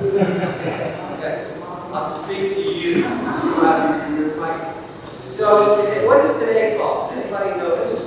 okay. I'll speak to you. So today, what is today called? Anybody notice?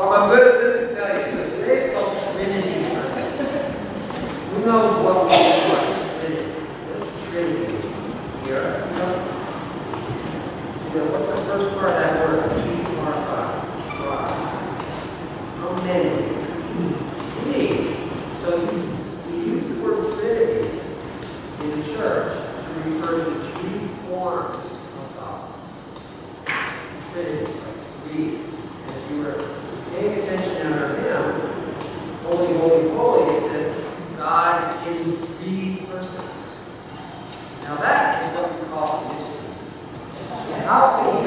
From a good distance, so today's called Trinity Who knows what we are? Trinity. What's Trinity? Here, you? So what's the first part of that word?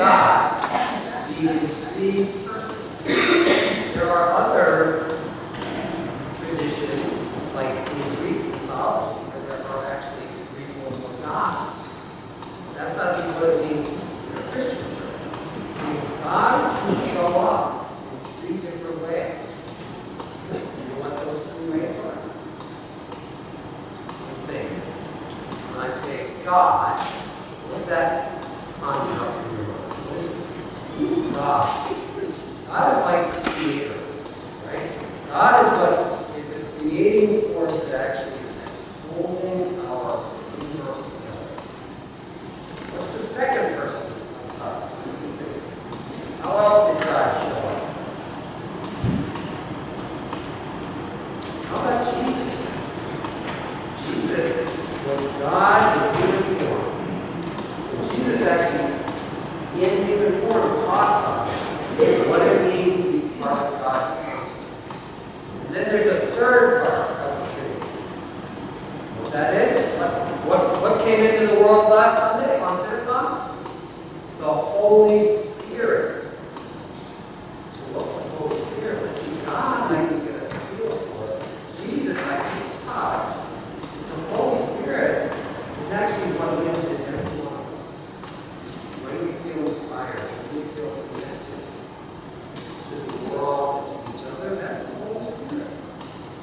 God is the person. There are other traditions, like in Greek mythology, where there are actually three more gods. That's not just what it means in a Christian church. It means God can show up in three different ways. You know what those three ways are? Let's think. When I say God, what's that? on top of God. God is like the creator, right? God is what is the creating force that actually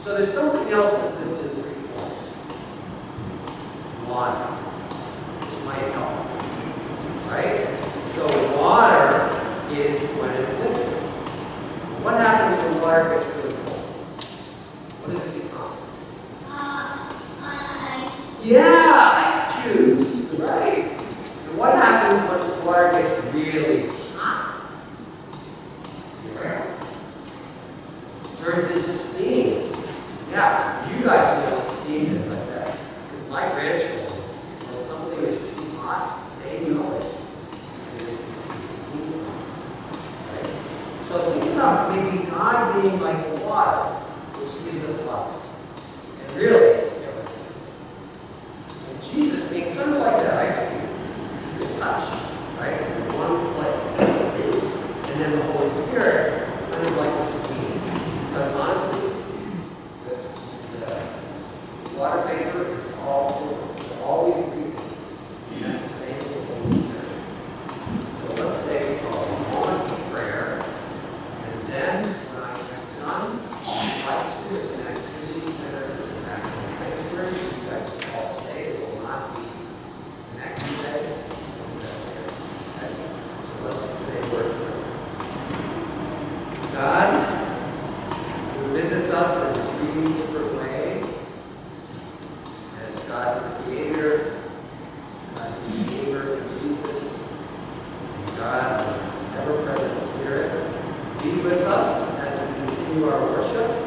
So there's something else that lives in three forms. Water. This might help. Right? So water is when it's liquid. What happens when water gets really cold? What does it become? Uh, ice. Yeah, ice cubes, right? And what happens when water gets really cold? thought maybe God being like water. do our worship.